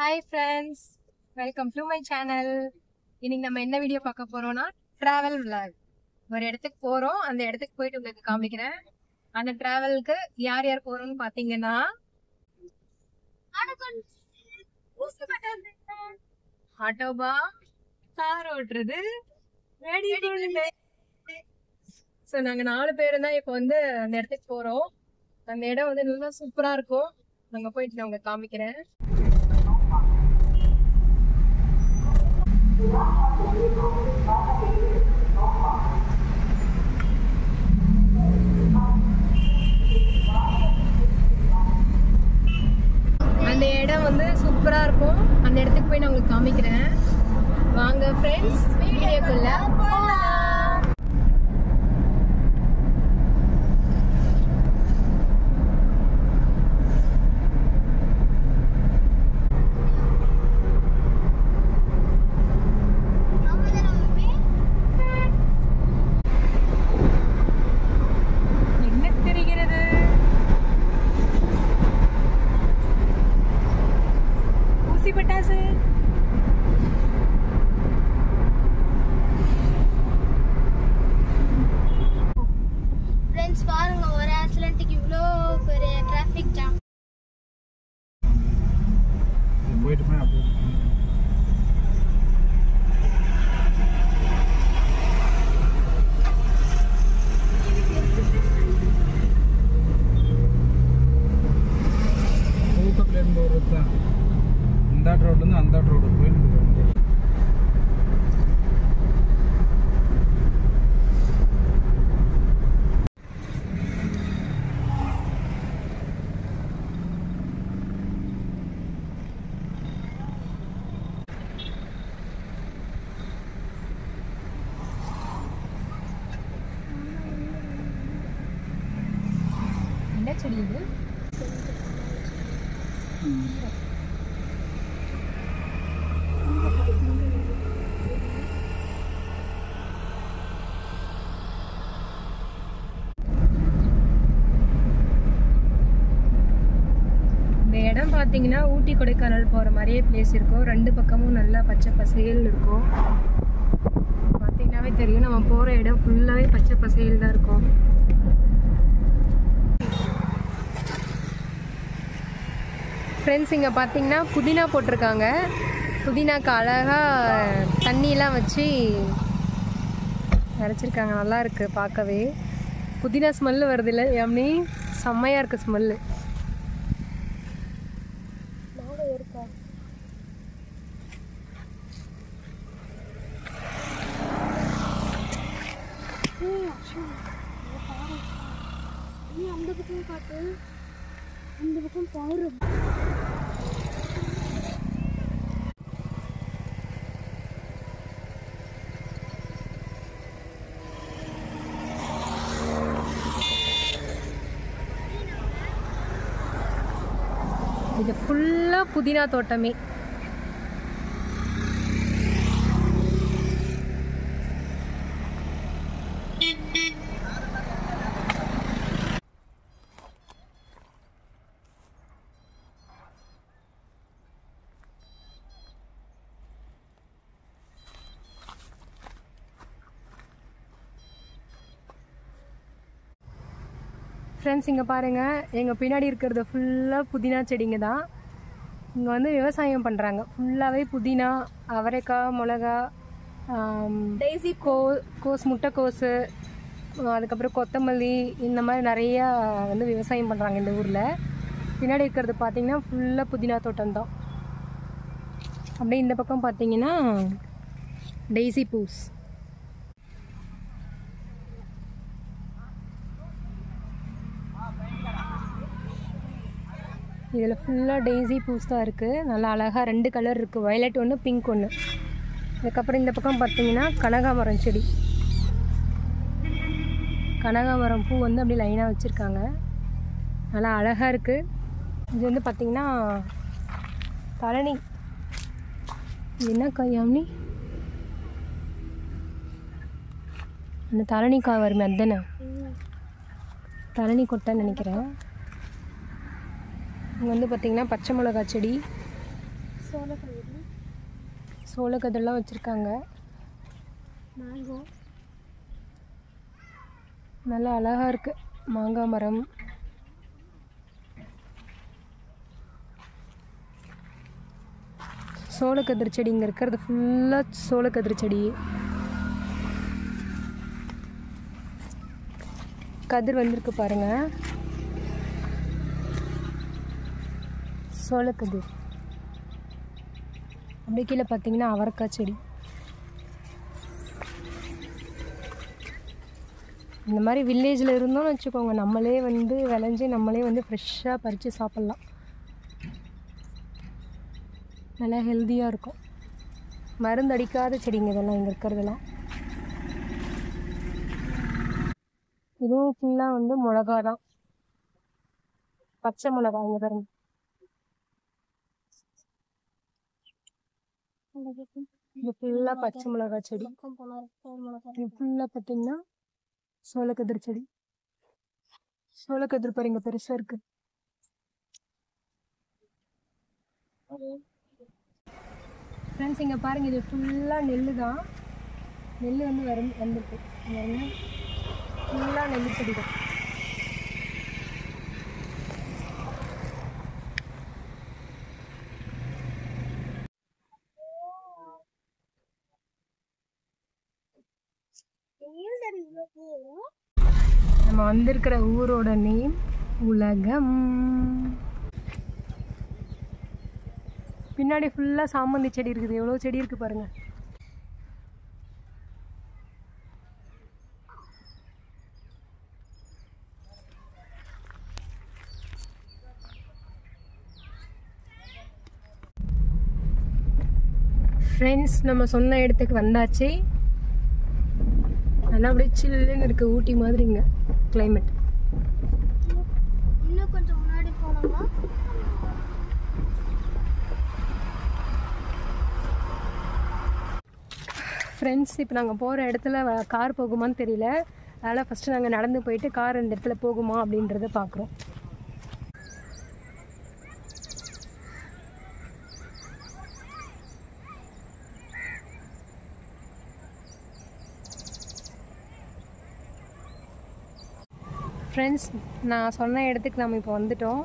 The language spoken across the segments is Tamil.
Hi friends welcome to my channel இன்னைக்கு நம்ம என்ன வீடியோ பார்க்க போறோம்னா டிராவல் vlog. ஒரு இடத்துக்கு போறோம். அந்த இடத்துக்கு போயிட்டு உங்களுக்கு காமிக்கிறேன். அந்த டிராவலுக்கு யார் யார் போறோம்னு பாத்தீங்கன்னா ஆட்டோபா கார் ஓட்டுறது. ஸோ நாங்க நாலு பேரும் தான் இப்போ வந்து அந்த இடத்துக்கு போறோம். அந்த இடம் வந்து நல்லா சூப்பரா இருக்கும். அங்க போயிட்டு நான் உங்களுக்கு காமிக்கிறேன். Thank you. ஊசி பட்டாசு? ஃப்ரெண்ட்ஸ் பாருங்க ஒரு ஆக்சிடென்ட்டுக்கு இவ்வளோ பெரிய டிராஃபிக் ஜாம் போயிட்டு போய் அப்படியே ஊக்கத்துலேருந்து ஒரு தான் இந்த ரோட்லேருந்து அந்த ரோடு போயிட்டு என்ன இந்த இடம் பார்த்தீங்கன்னா ஊட்டி கொடைக்கானல் போகிற மாதிரியே பிளேஸ் இருக்கும். ரெண்டு பக்கமும் நல்லா பச்சை பசேல் இருக்கும். பார்த்தீங்கன்னாவே தெரியும். நம்ம போகிற இடம் ஃபுல்லாகவே பச்சை பசேல் தான் இருக்கும். ஃப்ரெண்ட்ஸ் இங்கே பார்த்தீங்கன்னா புதினா போட்டிருக்காங்க. புதினாக்கு அழகாக தண்ணியெலாம் வச்சு அரைச்சிருக்காங்க. நல்லா இருக்குது பார்க்கவே. புதினா ஸ்மெல்லு வருது இல்லை எம்னி செம்மையாக இருக்குது ஸ்மெல்லு அந்த பக்கம் பார்த்து அந்த பக்கம் இது ஃபுல்லாக புதினா தோட்டமே. ஃப்ரெண்ட்ஸ் இங்கே பாருங்கள் எங்கள் பின்னாடி இருக்கிறது ஃபுல்லாக புதினா செடிங்க தான். இங்கே வந்து விவசாயம் பண்ணுறாங்க ஃபுல்லாகவே புதினா அவரைக்காய் மிளகா டெய்ஸி கோ கோஸ் முட்டைக்கோஸு அதுக்கப்புறம் கொத்தமல்லி இந்த மாதிரி நிறையா வந்து விவசாயம் பண்ணுறாங்க இந்த ஊரில். பின்னாடி இருக்கிறது பார்த்தீங்கன்னா ஃபுல்லாக புதினா தோட்டம் தான். அப்படியே இந்த பக்கம் பார்த்தீங்கன்னா டெய்ஸி பூஸ் இதில் ஃபுல்லாக டெய்ஸி பூஸ் தான் இருக்குது நல்லா அழகாக ரெண்டு கலர் இருக்குது வயலட் ஒன்று பிங்க் ஒன்று அதுக்கப்புறம் இந்த பக்கம் பார்த்தீங்கன்னா கனகாமரம் செடி. கனகாமரம் பூ வந்து அப்படியே லைனாக வச்சுருக்காங்க. நல்லா அழகாக இருக்குது இது வந்து பார்த்திங்கன்னா பழனி என்ன காயாமணி அந்த தரணிக்காய் வருமே அதுதானே? தரணி கொட்டைன்னு நினைக்கிறேன். இங்கே வந்து பார்த்திங்கன்னா பச்சை மிளகா செடி. சோளக்கதிரி சோளக்கதிரெலாம் வச்சுருக்காங்க. மேங்கோ. நல்லா அழகாக இருக்குது மாங்காய் மரம். சோளக்கதிர் செடி இங்கே இருக்கிறது ஃபுல்லாக சோளக்கதிர் செடி. கதிர் வந்திருக்கு பாருங்க. சோளக்கதிர் அப்படியே கீழே பார்த்தீங்கன்னா அவரைக்காய் செடி. இந்த மாதிரி வில்லேஜில் இருந்தோம்னு வச்சுக்கோங்க நம்மளே வந்து விளைஞ்சி நம்மளே வந்து ஃப்ரெஷ்ஷாக பறித்து சாப்பிட்லாம். நல்லா ஹெல்த்தியாக இருக்கும். மருந்து அடிக்காத செடிங்க இதெல்லாம் இங்கே இருக்கிறதெல்லாம். இதுவும் ஃபுல்லாக வந்து மிளகா தான் பச்சை மிளகா இங்கே பாருங்க. இது ஃபுல்லாக பச்சை மிளகா செடி. இது ஃபுல்லாக பார்த்தீங்கன்னா சோளக்கதிர் செடி. சோளக்கதிர் பாருங்க பெருசாக இருக்கு. ஃப்ரெண்ட்ஸ் இங்கே பாருங்க இது ஃபுல்லாக நெல் தான். நெல் வந்து வரும் வந்திருக்கு. பாருங்க. ஃபுல்லாக நெல் செடி தான் நம்ம வந்திருக்கிற ஊரோட நேம் உலகம். பின்னாடி ஃபுல்லாக சாமந்தி செடி இருக்குது. எவ்வளோ செடி இருக்குது பாருங்க. ஃப்ரெண்ட்ஸ் நம்ம சொன்ன இடத்துக்கு வந்தாச்சு. நல்லா அப்படியே சில்லுன்னு இருக்கு ஊட்டி மாதிரிங்க கிளைமேட் இன்னும் கொஞ்சம் முன்னாடி போனோம்னா ஃப்ரெண்ட்ஸ் இப்போ நாங்கள் போகிற இடத்துல கார் போகுமான்னு தெரியல. அதனால் ஃபஸ்ட்டு நாங்கள் நடந்து போயிட்டு கார் இந்த இடத்துல போகுமா அப்படின்றத பார்க்குறோம் ஃப்ரெண்ட்ஸ் நான் சொன்ன இடத்துக்கு நம்ம இப்போ வந்துட்டோம்.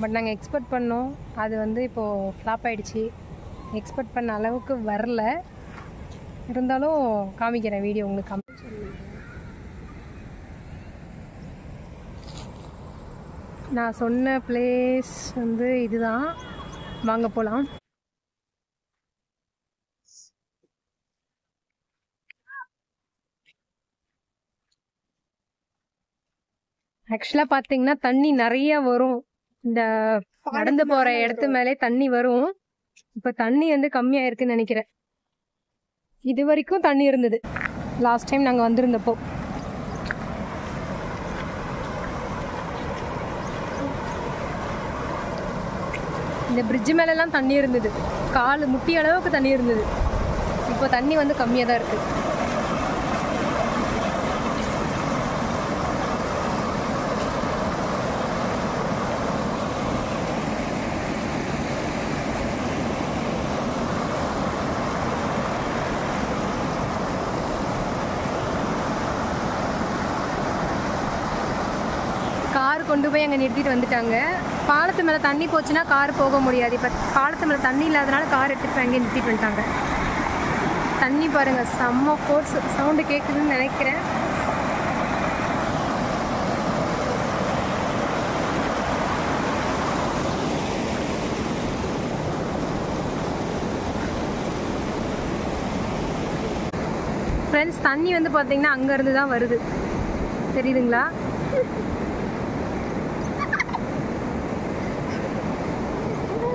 பட் நாங்கள் எக்ஸ்பெக்ட் பண்ணோம். அது வந்து இப்போது ஃப்ளாப் ஆகிடுச்சி எக்ஸ்பெக்ட் பண்ண அளவுக்கு வரல. இருந்தாலும் காமிக்கிறேன் வீடியோ உங்களுக்கு. காமி நான் சொன்ன பிளேஸ் வந்து இதுதான். வாங்க போகலாம் ஆக்சுவலாக பார்த்தீங்கன்னா தண்ணி நிறைய வரும். இந்த நடந்து போகிற இடத்து மேலே தண்ணி வரும். இப்போ தண்ணி வந்து கம்மியாக இருக்குன்னு நினைக்கிறேன். இது வரைக்கும் தண்ணி இருந்தது. லாஸ்ட் டைம் நாங்கள் வந்திருந்தப்போ. இந்த பிரிட்ஜு மேலெல்லாம் தண்ணி இருந்தது. கால் முட்டி அளவுக்கு தண்ணி இருந்தது. இப்போ தண்ணி வந்து கம்மியாக தான் இருக்குது கார் கொண்டு போய் அங்கே நிறுத்திட்டு வந்துட்டாங்க. பாலத்து மேலே தண்ணி போச்சுன்னா கார் போக முடியாது. இப்போ பாலத்து மேலே தண்ணி இல்லாதனால கார் எடுத்துகிட்டு போய் அங்கேயே நிறுத்திட்டு வந்துட்டாங்க. தண்ணி பாருங்க செம்ம ஃபோர்ஸ் சவுண்டு கேட்குதுன்னு நினைக்கிறேன். ஃப்ரெண்ட்ஸ் தண்ணி வந்து பார்த்தீங்கன்னா அங்கேருந்து தான் வருது. தெரியுதுங்களா?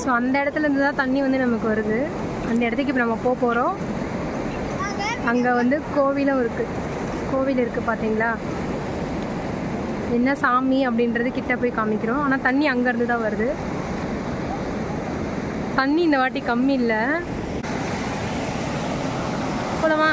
ஸோ அந்த இடத்துல இருந்து தான் தண்ணி வந்து நமக்கு வருது. அந்த இடத்துக்கு இப்போ நம்ம போக போகிறோம் அங்கே வந்து கோவிலும் இருக்குது கோவில் இருக்குது பார்த்தீங்களா என்ன சாமி அப்படின்றது கிட்ட போய் காமிக்கிறோம். ஆனால் தண்ணி அங்கேருந்து தான் வருது. தண்ணி இந்த வாட்டி கம்மி இல்லை. போலவா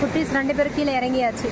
குட்டீஸ் ரெண்டு பேரும் கீழே இறங்கியாச்சு.